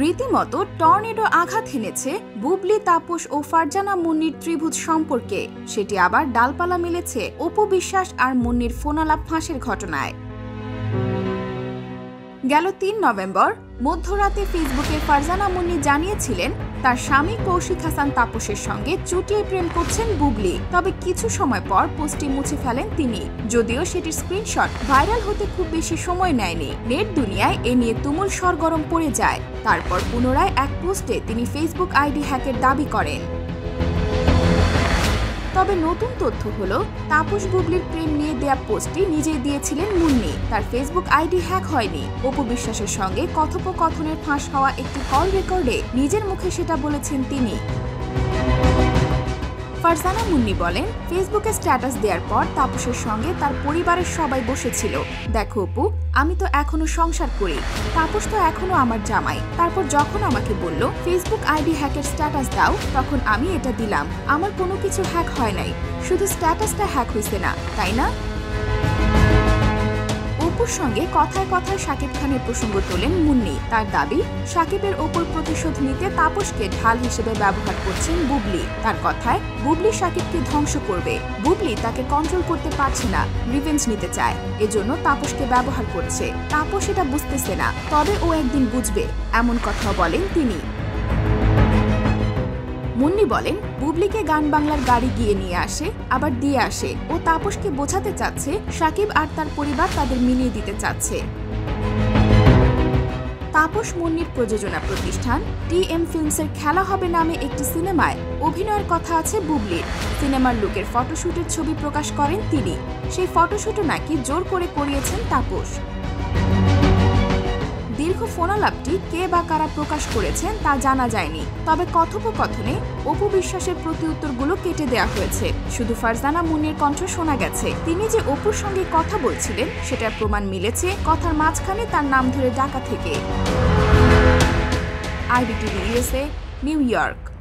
রীতিমতো টর্নেডো আঘাত হেনেছে বুবলি, তাপস ও ফারজানা মুন্নির ত্রিভুজ সম্পর্কে। সেটি আবার ডালপালা মিলেছে অপু বিশ্বাস আর মুন্নির ফোনালাপ ফাঁসের ঘটনায়। গেল তিন নভেম্বর, মধ্যরাতে ফেসবুকে ফারজানা মুন্নি জানিয়েছিলেন তার স্বামী কৌশিক হাসান তাপসের সঙ্গে চুটিয়ে প্রেম করছেন বুবলি। তবে কিছু সময় পর পোস্টটি মুছে ফেলেন তিনি। যদিও সেটির স্ক্রিনশট ভাইরাল হতে খুব বেশি সময় নেয়নি। নেট দুনিয়ায় এ নিয়ে তুমুল সরগরম পড়ে যায়। তারপর পুনরায় এক পোস্টে তিনি ফেসবুক আইডি হ্যাকের দাবি করেন। তবে নতুন তথ্য হল, তাপস বুবলির প্রেম নিয়ে দেয়া পোস্টটি নিজেই দিয়েছিলেন মুন্নি। তার ফেসবুক আইডি হ্যাক হয়নি। অপু বিশ্বাসের সঙ্গে কথোপকথনের ফাঁস হওয়া একটি কল রেকর্ডে নিজের মুখে সেটা বলেছেন তিনি। ফারজানা মুন্নি বলেন, ফেসবুকে স্ট্যাটাস দেওয়ার পর তাপসের সঙ্গে তার পরিবারের সবাই বসেছিল। দেখো অপু, আমি তো এখনও সংসার করি। তাপস তো এখনও আমার জামাই। তারপর যখন আমাকে বলল, ফেসবুক আইডি হ্যাকের স্ট্যাটাস দাও তখন আমি এটা দিলাম। আমার কোনো কিছু হ্যাক হয় নাই। শুধু স্ট্যাটাসটা হ্যাক হয়েছে না, তাই না? সঙ্গে কথায় কথায় শাকিব খানের প্রসঙ্গ তোলেন মুন্নি। তার দাবি, শাকিবের ওপর প্রতিশোধ নিতে তাপসকে ঢাল হিসেবে ব্যবহার করছেন বুবলি। তার কথায়, বুবলি শাকিবকে ধ্বংস করবে। বুবলি তাকে কন্ট্রোল করতে পারছে না রিভেঞ্জ নিতে চায়। এজন্য তাপসকে ব্যবহার করছে। তাপস এটা বুঝতেছে না, তবে ও একদিন বুঝবে, এমন কথা বলেন তিনি। মুন্নি বলেন, বুবলিকে গান বাংলার গাড়ি গিয়ে নিয়ে আসে, আবার দিয়ে আসে। ও তাপসকে বোঝাতে চাচ্ছে, সাকিব আর তার পরিবার তাদের মিলিয়ে দিতে চাচ্ছে। তাপস মুন্নির প্রযোজনা প্রতিষ্ঠান টি এম ফিল্মসের খেলা হবে নামে একটি সিনেমায় অভিনয়ের কথা আছে বুবলির। সিনেমার লুকের ফটোশুটের ছবি প্রকাশ করেন তিনি। সেই ফটোশুটও নাকি জোর করে করিয়েছেন তাপস। ফোনালাপটি কে বা কারা প্রকাশ করেছেন তা জানা যায়নি। তবে কথোপকথনে অপু বিশ্বাসের প্রতি উত্তরগুলো কেটে দেওয়া হয়েছে। শুধু ফারজানা মুনির কণ্ঠ শোনা গেছে। তিনি যে অপুর সঙ্গে কথা বলছিলেন, সেটার প্রমাণ মিলেছে কথার মাঝখানে তার নাম ধরে ডাকা থেকে। USA, New York.